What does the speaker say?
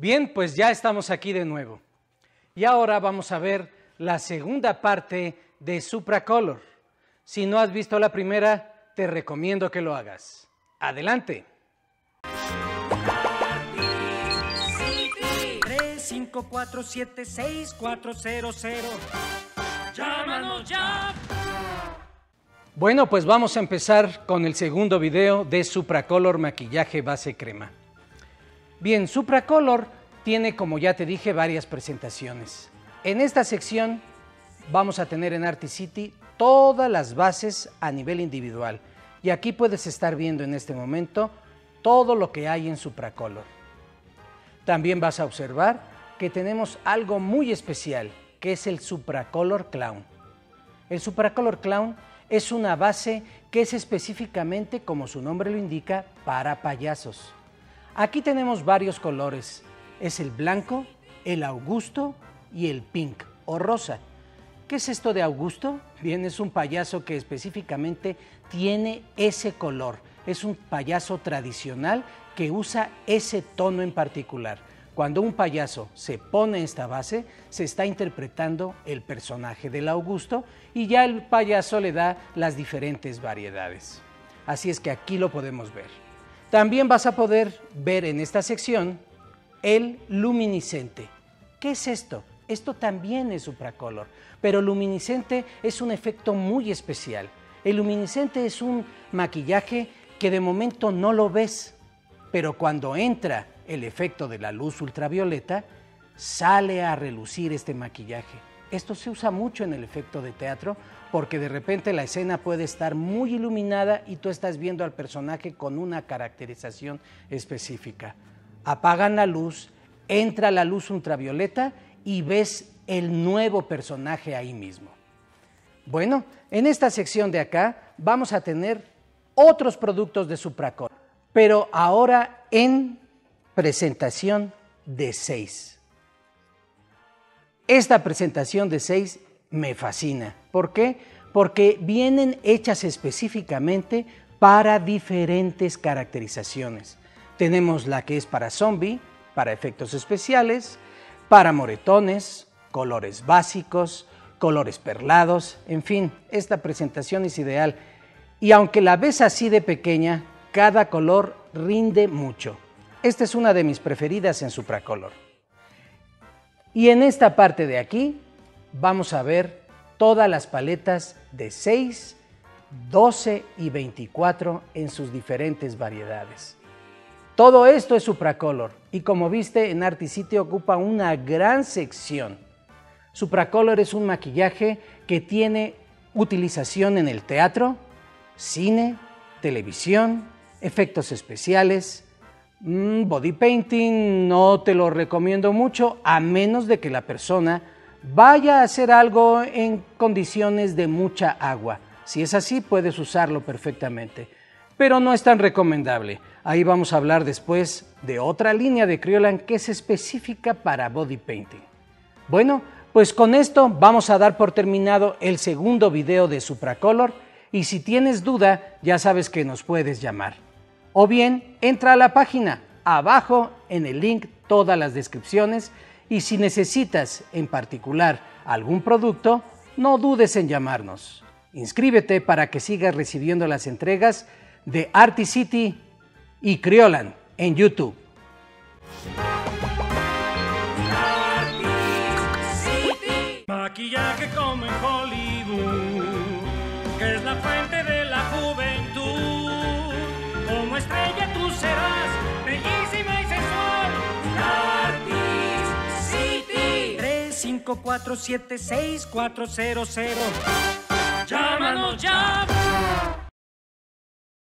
Bien, pues ya estamos aquí de nuevo. Y ahora vamos a ver la segunda parte de Supracolor. Si no has visto la primera, te recomiendo que lo hagas. Adelante. 35476 Llámanos ya. Bueno, pues vamos a empezar con el segundo video de Supracolor Maquillaje Base Crema. Bien, Supracolor tiene, como ya te dije, varias presentaciones. En esta sección vamos a tener en Articity todas las bases a nivel individual. Y aquí puedes estar viendo en este momento todo lo que hay en Supracolor. También vas a observar que tenemos algo muy especial, que es el Supracolor Clown. El Supracolor Clown es una base que es específicamente, como su nombre lo indica, para payasos. Aquí tenemos varios colores. Es el blanco, el augusto y el pink o rosa. ¿Qué es esto de Augusto? Bien, es un payaso que específicamente tiene ese color. Es un payaso tradicional que usa ese tono en particular. Cuando un payaso se pone esta base, se está interpretando el personaje del Augusto y ya el payaso le da las diferentes variedades. Así es que aquí lo podemos ver. También vas a poder ver en esta sección el luminiscente. ¿Qué es esto? Esto también es supracolor, pero luminiscente es un efecto muy especial. El luminiscente es un maquillaje que de momento no lo ves, pero cuando entra el efecto de la luz ultravioleta, sale a relucir este maquillaje. Esto se usa mucho en el efecto de teatro porque de repente la escena puede estar muy iluminada y tú estás viendo al personaje con una caracterización específica. Apagan la luz, entra la luz ultravioleta y ves el nuevo personaje ahí mismo. Bueno, en esta sección de acá vamos a tener otros productos de Supracor, pero ahora en presentación de seis. Esta presentación de seis me fascina. ¿Por qué? Porque vienen hechas específicamente para diferentes caracterizaciones. Tenemos la que es para zombie, para efectos especiales, para moretones, colores básicos, colores perlados, en fin, esta presentación es ideal. Y aunque la ves así de pequeña, cada color rinde mucho. Esta es una de mis preferidas en Supracolor. Y en esta parte de aquí vamos a ver todas las paletas de 6, 12 y 24 en sus diferentes variedades. Todo esto es Supracolor y como viste en Articity ocupa una gran sección. Supracolor es un maquillaje que tiene utilización en el teatro, cine, televisión, efectos especiales, body painting no te lo recomiendo mucho a menos de que la persona vaya a hacer algo en condiciones de mucha agua. Si es así, puedes usarlo perfectamente, pero no es tan recomendable. Ahí vamos a hablar después de otra línea de Criolan que es específica para body painting. Bueno, pues con esto vamos a dar por terminado el segundo video de Supracolor y si tienes duda ya sabes que nos puedes llamar. O bien, entra a la página, abajo en el link todas las descripciones y si necesitas en particular algún producto, no dudes en llamarnos. Inscríbete para que sigas recibiendo las entregas de Articity y Criolan en YouTube. Maquillaje como en Hollywood, que es la fuente Cinco, cuatro, siete, seis, cuatro, cero, cero. Llámanos, llámanos.